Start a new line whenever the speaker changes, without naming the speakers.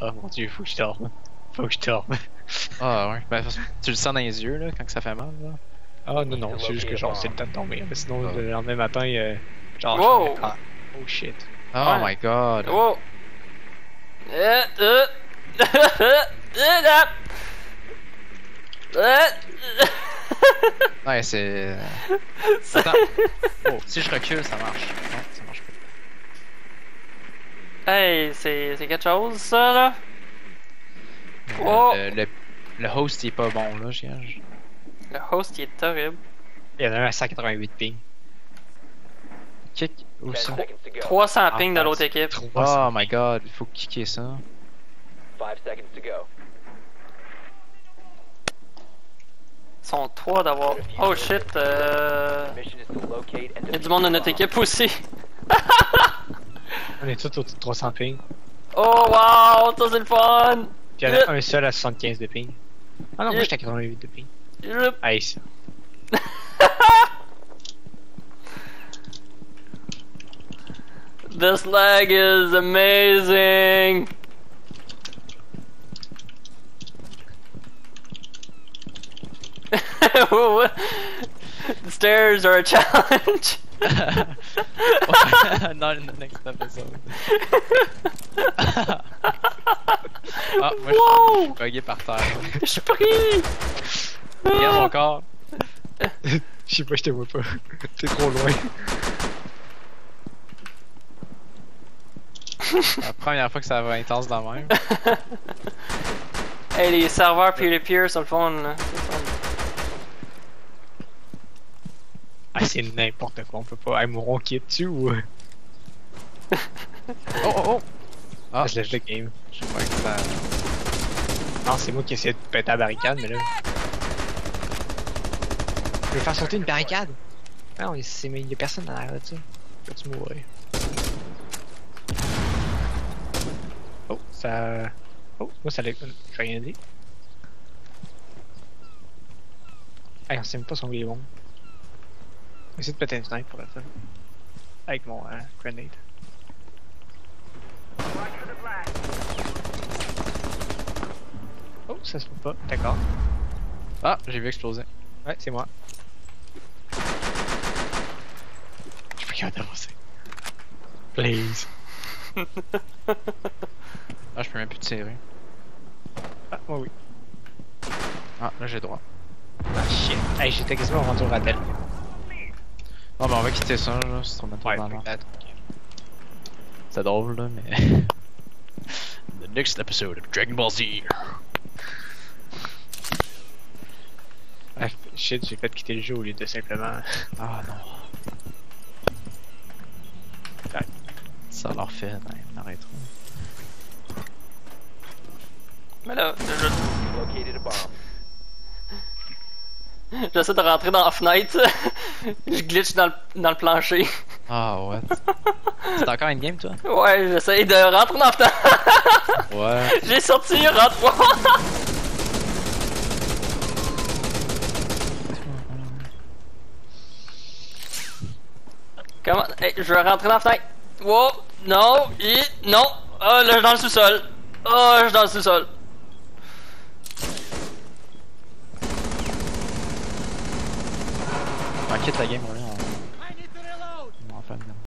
Oh mon dieu, faut que je dorme. Faut que je dorme.
Ah ouais, ben, tu le sens dans les yeux là quand que ça fait mal là.
Ah non, non, c'est juste que genre c'est le temps de tomber. Mais sinon,
Ah.
le lendemain matin, euh, genre.
Wow.
je- Ah, oh shit.
Oh
Ouais.
my god.
Euh, euh. Euh.
Ouais, c'est.
Ça-
Attends. Oh, si je recule, ça marche.
Hey, c'est quelque chose ça là? Oh!
Euh, le, le host il est pas bon là, je gage.
Le host il est horrible.
Il y en a un à 188 ping.
Kick. Où ça?
10 seconds to go.
300 ping de
Ah,
l'autre équipe.
300.
Oh my god, il faut kicker ça.
5 seconds to go.
Ils sont trois d'avoir. Oh shit, euh. Il y a du monde de notre équipe aussi.
On est tous de 300 ping.
Oh wow, ça c'est le fun!
Puis il y en a un seul à 75 de ping. Ah non, moi j'étais à 88 de ping. Ça.
This lag is amazing! the stairs are a challenge!
Not in the next episode. Ah, moi je suis- je
wow!
suis bugué par terre.
Je suis pris!
Regarde mon corps.
Je sais pas, je te vois pas. T'es trop loin.
La première fois que ça va intense dans le même.
Hey, les serveurs peer-to-peer sont le fun, là. C'est le fun.
Ah, c'est n'importe quoi, on peut pas. Hey, Mouron qui est dessus ou?
Oh oh oh! Ah,
je lève le game.
je crois que ça.
Non, c'est moi qui essaie de péter la barricade, mais là. Je vais faire sauter une barricade! Non, il c'est- mais il y a personne derrière là, tu sais. Peux-tu mourir? Oh, ça. Oh, moi ça l'a. J'ai rien dit. Hey, on sait même pas son est bon. Essayer de péter une fenêtre pour la fin. Avec mon euh, grenade. Oh, ça se fait pas. D'accord.
Ah, j'ai vu exploser.
Ouais, c'est moi. Je peux capable d'avancer. Please.
Ah, je peux même plus tirer.
Ah, moi oui.
Ah, là j'ai droit.
Ah shit. Hey, j'étais quasiment rendu au ratel.
Bon, ben on va quitter ça, là, c'est trop maintenant
Ouais,
dans. C'est drôle, là, mais. The next episode of Dragon Ball Z.
Ah, shit, j'ai fait quitter le jeu au lieu de simplement.
Ah non.
Ouais.
Ça leur fait dans la rétro.
Mais là, je-
You located a bomb.
J'essaie de rentrer dans la fenêtre. je glitch dans le, dans le plancher.
Ah, what? C'est encore une game, toi?
Ouais, j'essaie de rentrer dans la fenêtre.
Ouais.
J'ai sorti, rentre Comment? Hey, je vais rentrer dans la fenêtre. Wow! Non! Et... Non! Ah, là, je suis dans le sous-sol. Ah, je suis dans le sous-sol.
H está lleno.